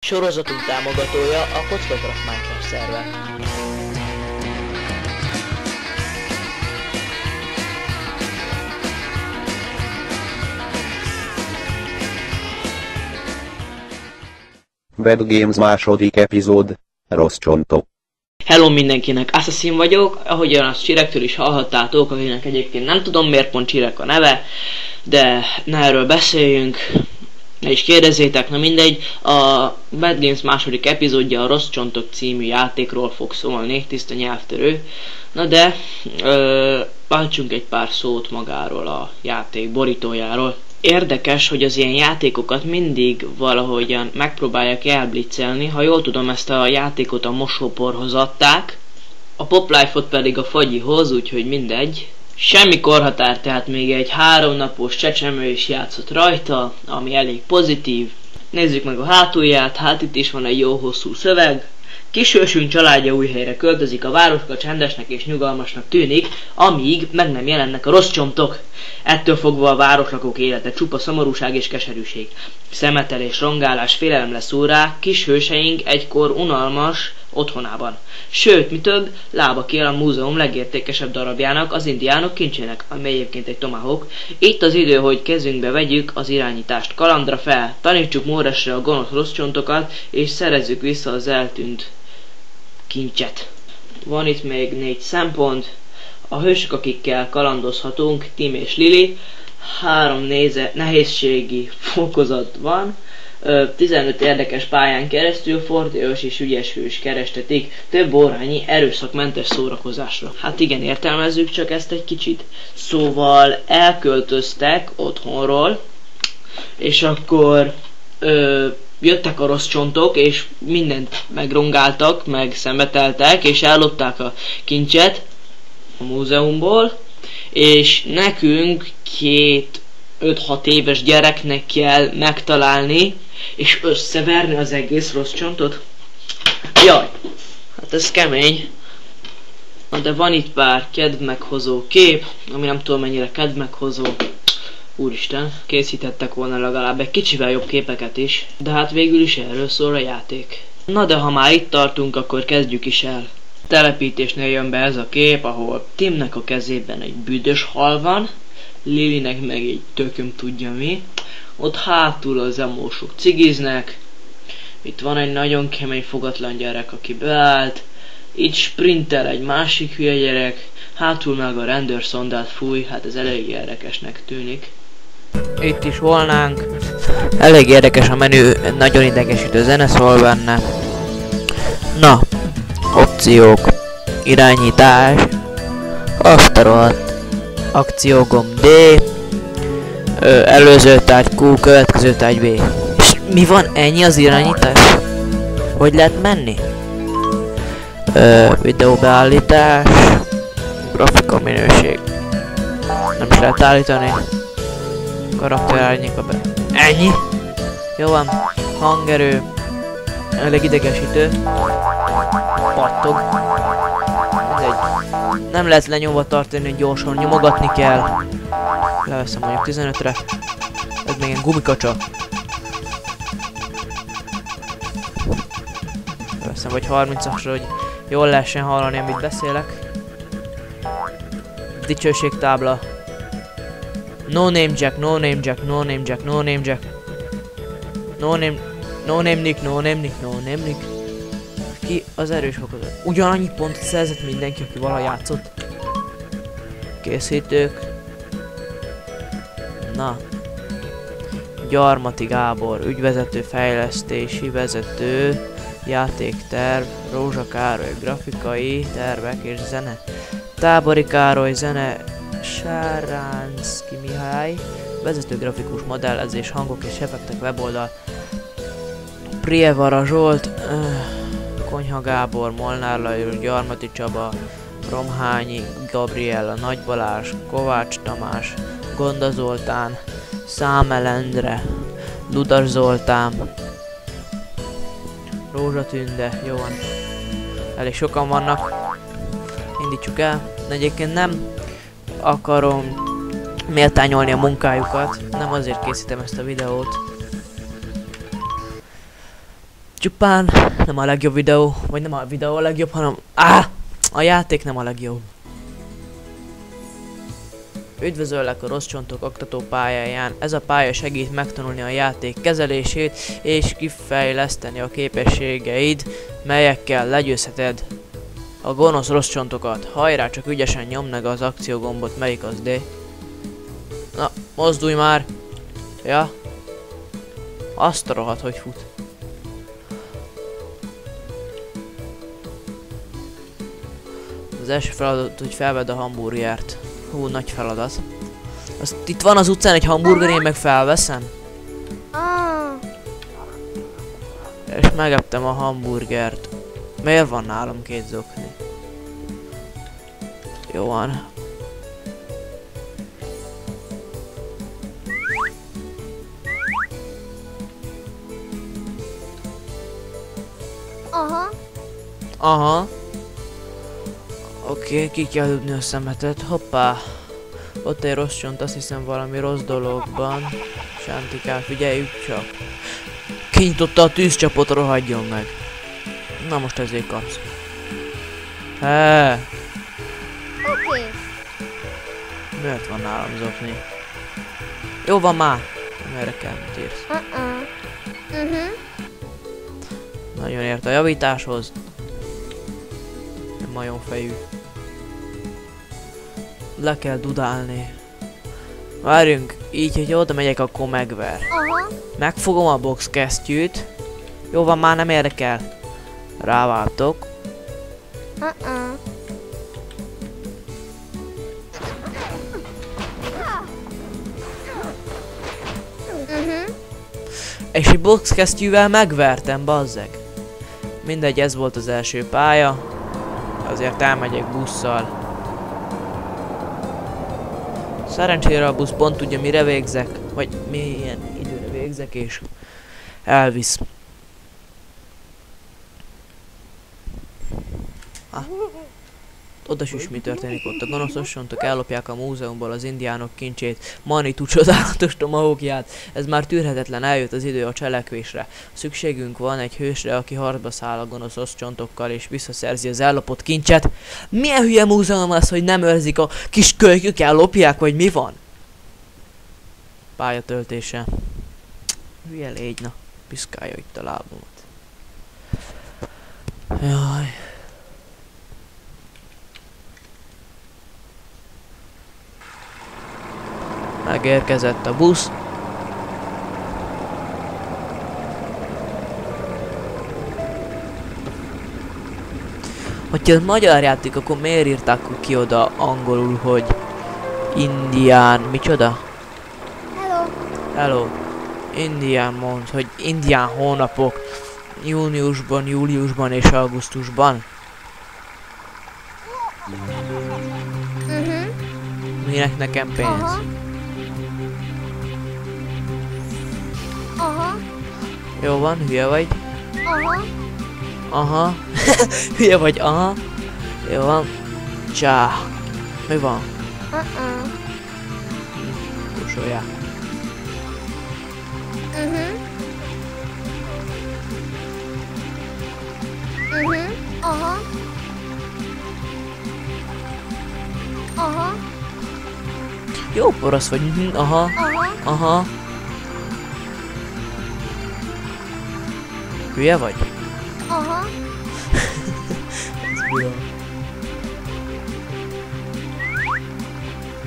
Sorozatunk támogatója a Kockograf Minecraft szerver. Bad Games második epizód. Rossz csontok. Hello mindenkinek, Assassin vagyok, ahogyan azt Csirektől is hallhattátok, akinek egyébként nem tudom miért pont Csirek a neve, de ne erről beszéljünk, is kérdezzétek, na mindegy, a Bad Games második epizódja a Rossz Csontok című játékról fog szólni, tiszta nyelvtörő. Na de, ö, váltsunk egy pár szót magáról a játék borítójáról. Érdekes, hogy az ilyen játékokat mindig valahogyan megpróbálják elblitzelni. Ha jól tudom, ezt a játékot a mosóporhoz adták, a Poplife-ot pedig a fagyihoz, úgyhogy mindegy. Semmi korhatár, tehát még egy három napos csecsemő is játszott rajta, ami elég pozitív. Nézzük meg a hátulját, hát itt is van egy jó hosszú szöveg. Kisősünk családja új helyre költözik, a városka csendesnek és nyugalmasnak tűnik, amíg meg nem jelennek a rossz csontok. Ettől fogva a városlakók élete csupa szomorúság és keserűség. Szemetelés, rongálás, félelem lesz kis hőseink egykor unalmas otthonában. Sőt, mi több, lába ki a múzeum legértékesebb darabjának, az indiánok kincsének, ami egyébként egy tomahawk. Itt az idő, hogy kezünkbe vegyük az irányítást. Kalandra fel, tanítsuk Móresre a gonosz rossz csontokat, és szerezzük vissza az eltűnt kincset. Van itt még négy szempont. A hősök, akikkel kalandozhatunk, Tim és Lili. Három néze, nehézségi fokozat van. Ö, 15 érdekes pályán keresztül fortélyos és ügyes hős kerestetik több órányi erőszakmentes szórakozásra. Hát igen, értelmezzük csak ezt egy kicsit. Szóval elköltöztek otthonról, és akkor ö, jöttek a rossz csontok, és mindent megrongáltak, meg szemeteltek, és ellopták a kincset a múzeumból, és nekünk két 5-6 éves gyereknek kell megtalálni, és összeverni az egész rossz csontot. Jaj, hát ez kemény. Na de van itt pár kedvmeghozó kép, ami nem tudom mennyire kedvmeghozó. Úristen, készítettek volna legalább egy kicsivel jobb képeket is, de hát végül is erről szól a játék. Na de ha már itt tartunk, akkor kezdjük is el. Telepítésnél jön be ez a kép, ahol Timnek a kezében egy büdös hal van, Lilinek meg egy tököm tudja mi. Ott hátul az emósok cigiznek. Itt van egy nagyon kemény fogatlan gyerek, aki beállt. Itt sprintel egy másik hülye gyerek. Hátul meg a rendőrszondát fúj, hát ez elég érdekesnek tűnik. Itt is volnánk. Elég érdekes a menü, nagyon idegesítő zene szól benne. Na, opciók, irányítás, azt a rohadt akciógomb D, ö, előző tárgy Q, következő tárgy B. És mi van ennyi az irányítás? Hogy lehet menni? Ö, videóbeállítás, grafika minőség. Nem is lehet állítani. Karakter árnyéka be. Ennyi? Jó van. Hangerő. Elég idegesítő. Pattog. Mindegy. Nem lehet lenyomva tartani, gyorsan nyomogatni kell. Leveszem mondjuk 15-re. Ez még egy gumikacsa. Leveszem vagy 30-asra, hogy jól lehessen hallani, amit beszélek. Dicsőségtábla. No name Jack, no name Jack, no name Jack, no name Jack. No name, no name Nick, no name Nick, no name Nick. Ki az erős fokozat? Ugyanannyi pontot szerzett mindenki, aki valaha játszott. Készítők. Na. Gyarmati Gábor, ügyvezető fejlesztési vezető, játékterv, Rózsa Károly, grafikai tervek és zene. Tábori Károly, zene, Sáránszki Mihály, vezető grafikus modellezés, hangok és effektek weboldal. Prievara Zsolt, öh, Konyha Gábor, Molnár Lajos, Gyarmati Csaba, Romhányi, Gabriella, Nagy Balázs, Kovács Tamás, Gonda Zoltán, Számel Endre, Ludas Zoltán, Rózsa Tünde, jó van. Elég sokan vannak. Indítsuk el. De egyébként nem akarom méltányolni a munkájukat. Nem azért készítem ezt a videót. Csupán nem a legjobb videó, vagy nem a videó a legjobb, hanem... Á! A játék nem a legjobb. Üdvözöllek a Rossz Csontok oktató pályáján. Ez a pálya segít megtanulni a játék kezelését és kifejleszteni a képességeid, melyekkel legyőzheted a gonosz rossz csontokat. Hajrá, csak ügyesen nyomd meg az akciógombot, melyik az D? Na, mozdulj már! Ja? Azt rohadt, hogy fut. Az első feladat, hogy felvedd a hamburgert. Hú, nagy feladat. Azt itt van az utcán egy hamburger, én meg felveszem. Ah, És megettem a hamburgert. Miért van nálam két zokni? Jó van. aha. Aha. Oké, okay, ki kell dugni a szemetet. Hoppá. Ott egy rossz csont, azt hiszem valami rossz dologban. Sántikál, figyeljük csak. Kinyitotta a tűzcsapot, rohadjon meg. Na most ezért kapsz. Hé, Oké. miért van nálam zokni? Jó van már. Nem erre kell, mit írsz. Uh-uh. Mhm. Nagyon ért a javításhoz. Nem Majom fejű. Le kell dudálni. Várjunk, így, hogy oda megyek, akkor megver. Aha. Megfogom a box kesztyűt. Jó van, már nem érdekel. Ráváltok. Uh-uh. Mhm. És egy box kesztyűvel megvertem, bazzeg. Mindegy, ez volt az első pálya. Azért elmegyek busszal. Szerencsére a busz pont tudja mire végzek, vagy milyen időre végzek, és elvisz. Oda is mi történik ott. A gonoszos csontok ellopják a múzeumból az indiánok kincsét, Manitu csodálatos tomahókját. Ez már tűrhetetlen, eljött az idő a cselekvésre. Szükségünk van egy hősre, aki harcba száll a gonoszos csontokkal és visszaszerzi az ellopott kincset. Milyen hülye múzeum az, hogy nem őrzik a kis kölykük, ellopják, vagy mi van? Pályatöltése. Hülye légy, na. Piszkálja itt a lábamat. Jaj. Megérkezett a busz. Hogyha ez magyar játék, akkor miért írták ki oda angolul, hogy Indián, micsoda? Hello. Hello. Indián mond, hogy indián hónapok júniusban, júliusban és augusztusban. Mhm. Minek nekem pénz? Aha. Jó van, hülye vagy? Aha. Aha. hülye vagy, aha. Jó van. Csá. Mi van? Uh-uh. Kusolják. Mhm. Mhm. Aha. Aha. Jó porosz vagy. mhm, Aha. Aha. Aha. Hülye vagy? Aha.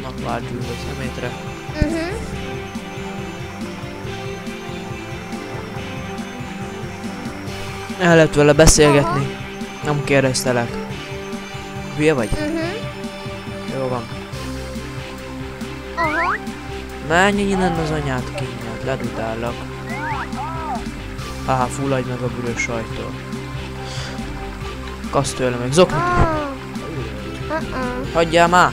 Na, várjunk a szemétre. Mhm. El lehet vele beszélgetni. Nem kérdeztelek. Hülye vagy? Mhm. Jó van. Aha. Menj innen az anyát kínját, ledudállak. Haha, fulladj meg a bűrös sajtól. Kasz tőle meg. Ah. Uh-uh. Hagyjál már!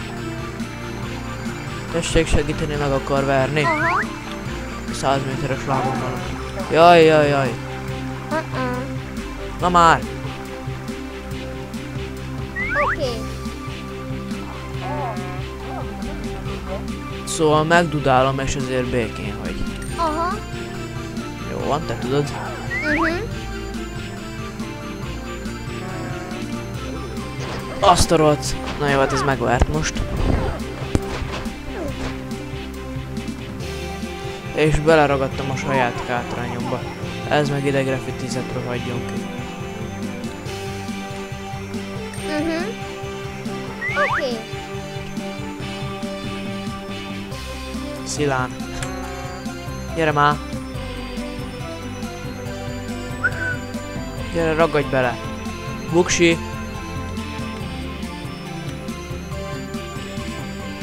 Tessék segíteni, meg akar verni. Aha. 100 méteres lábommal. Jaj, jaj, jaj. Uh-uh. Na már! Szóval megdudálom, és azért békén vagy. Aha. Jó van, te tudod? Mhm. Azt a rohadt. Na jó, hát ez megvárt most. És beleragadtam a saját kátrányomba. Ez meg ide graffitizet rohadjon ki. Uh -huh. Oké. Okay. Szilán. Gyere már. Gyere, ragadj bele! Buksi!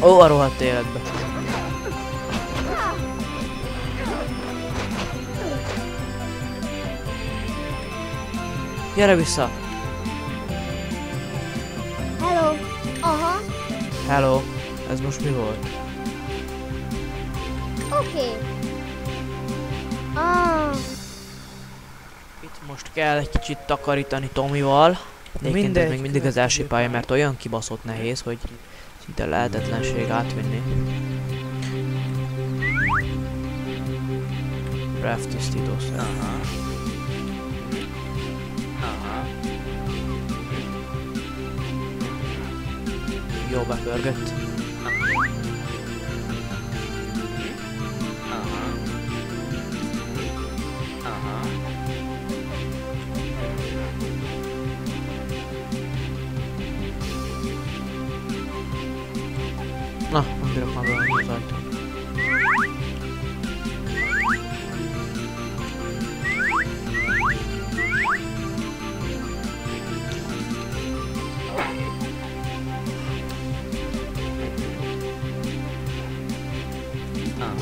Ó, a rohadt életbe. Gyere vissza! Hello. Aha. Hello! Ez most mi volt? Oké. Ah. Most kell egy kicsit takarítani Tomival. Egyébként ez még mindig az első pálya, mert olyan kibaszott nehéz, hogy szinte lehetetlenség átvinni. Ref tisztítószer. Aha. Aha. Jó bepörgött. Aha. Aha. Az ajtót. Aha.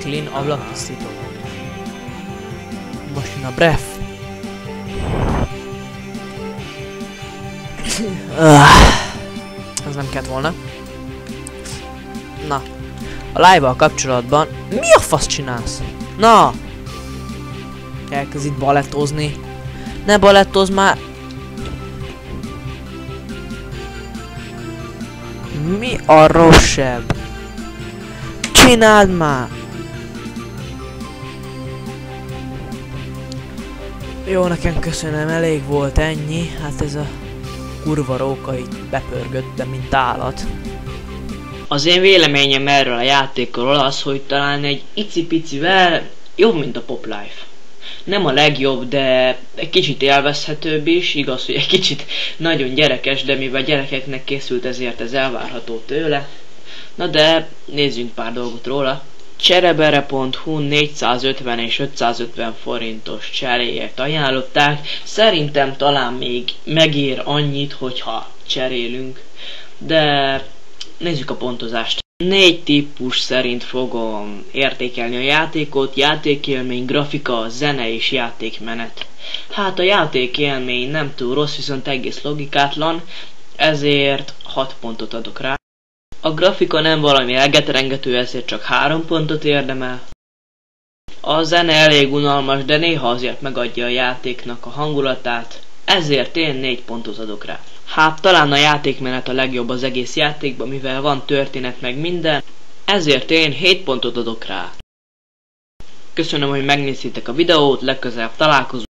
Clean ablaktisztító. Most jön a breath. Ah, Ez nem kellett volna. Na. A live kapcsolatban mi a fasz csinálsz? Na! Elkezd itt balettozni. Ne balettoz már! Mi a rosszabb? Csináld már! Jó, nekem köszönöm, elég volt ennyi. Hát ez a kurva róka így bepörgött, de mint állat. Az én véleményem erről a játékról az, hogy talán egy icipicivel jobb, mint a Pop Life. Nem a legjobb, de egy kicsit élvezhetőbb is, igaz, hogy egy kicsit nagyon gyerekes, de mivel gyerekeknek készült, ezért ez elvárható tőle. Na de nézzünk pár dolgot róla. Cserebere.hu 450 és 550 forintos cseréért ajánlották. Szerintem talán még megér annyit, hogyha cserélünk. De nézzük a pontozást. Négy típus szerint fogom értékelni a játékot, játékélmény, grafika, zene és játékmenet. Hát a játékélmény nem túl rossz, viszont egész logikátlan, ezért 6 pontot adok rá. A grafika nem valami elgetrengető, ezért csak 3 pontot érdemel. A zene elég unalmas, de néha azért megadja a játéknak a hangulatát, ezért én 4 pontot adok rá. Hát talán a játékmenet a legjobb az egész játékban, mivel van történet meg minden, ezért én 7 pontot adok rá. Köszönöm, hogy megnéztétek a videót, legközelebb találkozunk.